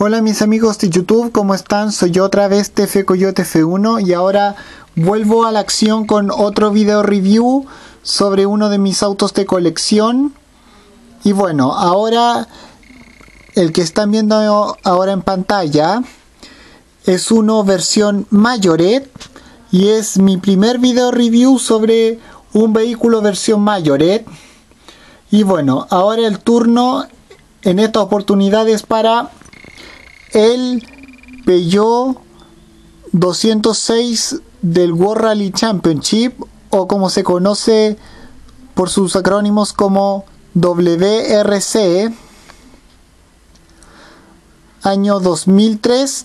Hola mis amigos de YouTube, ¿cómo están? Soy yo otra vez TF Coyote F1 y ahora vuelvo a la acción con otro video review sobre uno de mis autos de colección. Y bueno, ahora el que están viendo ahora en pantalla es uno versión Mayoret y es mi primer video review sobre un vehículo versión Mayoret. Y bueno, ahora el turno en esta oportunidad es para el Peugeot 206 del World Rally Championship o como se conoce por sus acrónimos como WRC año 2003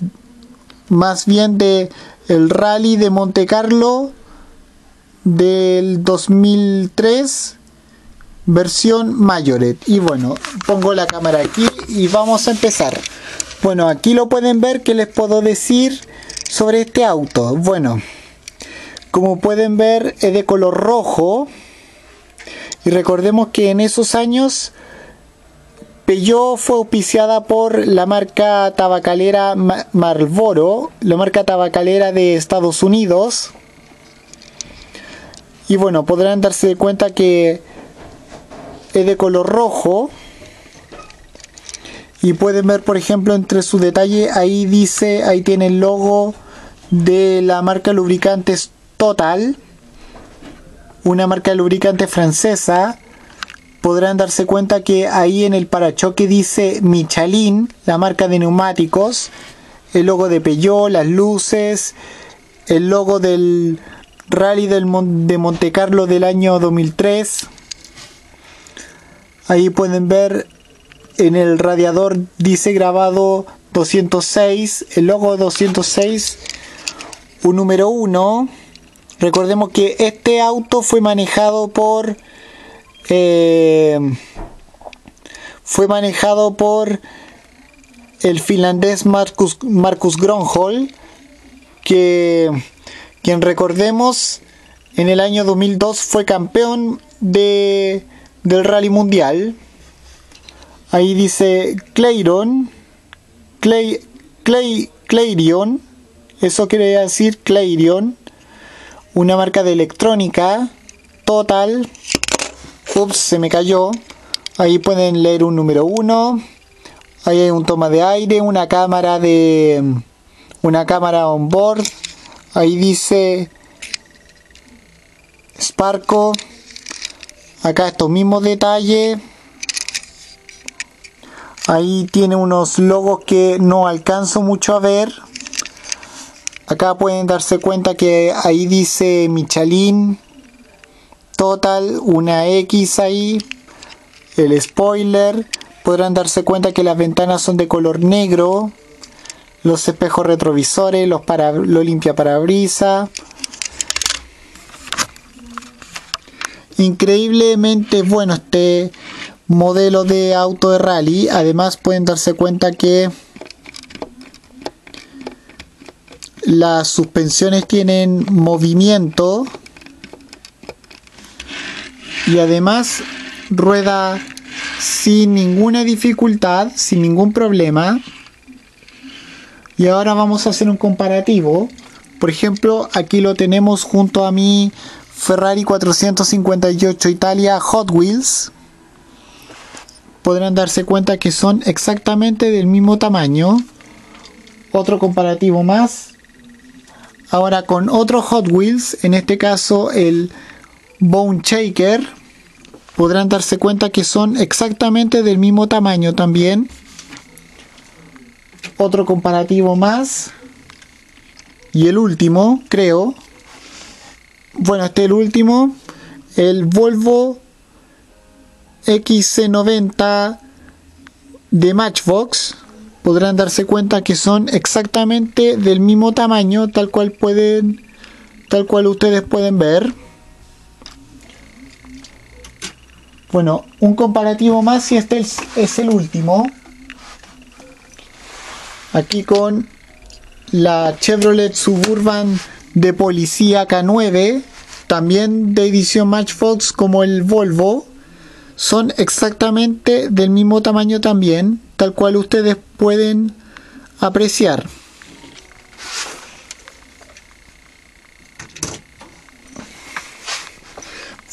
más bien de el rally de Monte Carlo del 2003 versión Mayoret. Y bueno pongo la cámara aquí y vamos a empezar bueno, aquí lo pueden ver que les puedo decir sobre este auto. Bueno, como pueden ver es de color rojo. Y recordemos que en esos años Peugeot fue auspiciada por la marca tabacalera Marlboro, la marca tabacalera de Estados Unidos. Y bueno, podrán darse cuenta que es de color rojo y pueden ver por ejemplo entre su detalle ahí dice ahí tiene el logo de la marca lubricantes Total. Una marca de lubricante francesa. Podrán darse cuenta que ahí en el parachoque dice Michelin la marca de neumáticos. El logo de Peugeot las luces. El logo del rally del de Monte Carlo del año 2003 ahí pueden ver en el radiador dice grabado 206, el logo 206, un número 1. Recordemos que este auto fue manejado por... Eh, fue manejado por el finlandés Marcus, Marcus Gronholm, que quien recordemos en el año 2002 fue campeón de, del rally mundial. Ahí dice Clayron, Clay, Clay, Clayrion, eso quiere decir Clayrion, una marca de electrónica, Total, ups, se me cayó, ahí pueden leer un número 1, ahí hay un toma de aire, una cámara de, una cámara on board, ahí dice Sparco, acá estos mismos detalles, Ahí tiene unos logos que no alcanzo mucho a ver. Acá pueden darse cuenta que ahí dice Michelin. Total, una X ahí. El spoiler. Podrán darse cuenta que las ventanas son de color negro. Los espejos retrovisores, los lo limpia parabrisa. Increíblemente bueno este modelo de auto de rally. Además pueden darse cuenta que las suspensiones tienen movimiento y además rueda sin ninguna dificultad, sin ningún problema. Y ahora vamos a hacer un comparativo. Por ejemplo, aquí lo tenemos junto a mi Ferrari 458 Italia Hot Wheels podrán darse cuenta que son exactamente del mismo tamaño. Otro comparativo más. Ahora con otro Hot Wheels, en este caso el Bone Shaker, podrán darse cuenta que son exactamente del mismo tamaño también. Otro comparativo más. Y el último, creo. Bueno, este es el último. El Volvo XC90 de Matchbox podrán darse cuenta que son exactamente del mismo tamaño tal cual pueden tal cual ustedes pueden ver. Bueno un comparativo más y este es el último. Aquí con la Chevrolet Suburban de policía K9 también de edición Matchbox como el Volvo son exactamente del mismo tamaño también, tal cual ustedes pueden apreciar.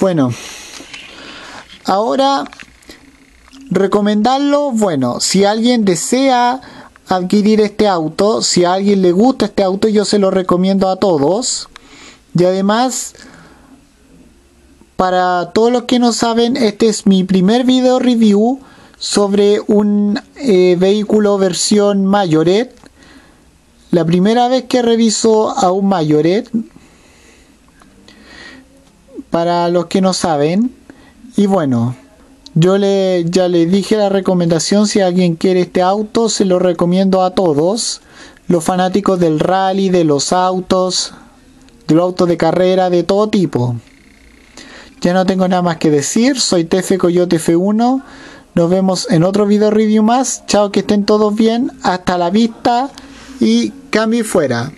Bueno, ahora recomendarlo, bueno, si alguien desea adquirir este auto, si a alguien le gusta este auto, yo se lo recomiendo a todos. Y además, para todos los que no saben, este es mi primer video review sobre un eh, vehículo versión Mayoret. La primera vez que reviso a un Mayoret, para los que no saben, y bueno, yo le, ya le dije la recomendación, si alguien quiere este auto, se lo recomiendo a todos, los fanáticos del rally, de los autos, de los autos de carrera, de todo tipo. Ya no tengo nada más que decir, soy TF Coyote F1, nos vemos en otro video review más, chao que estén todos bien, hasta la vista y cambio fuera.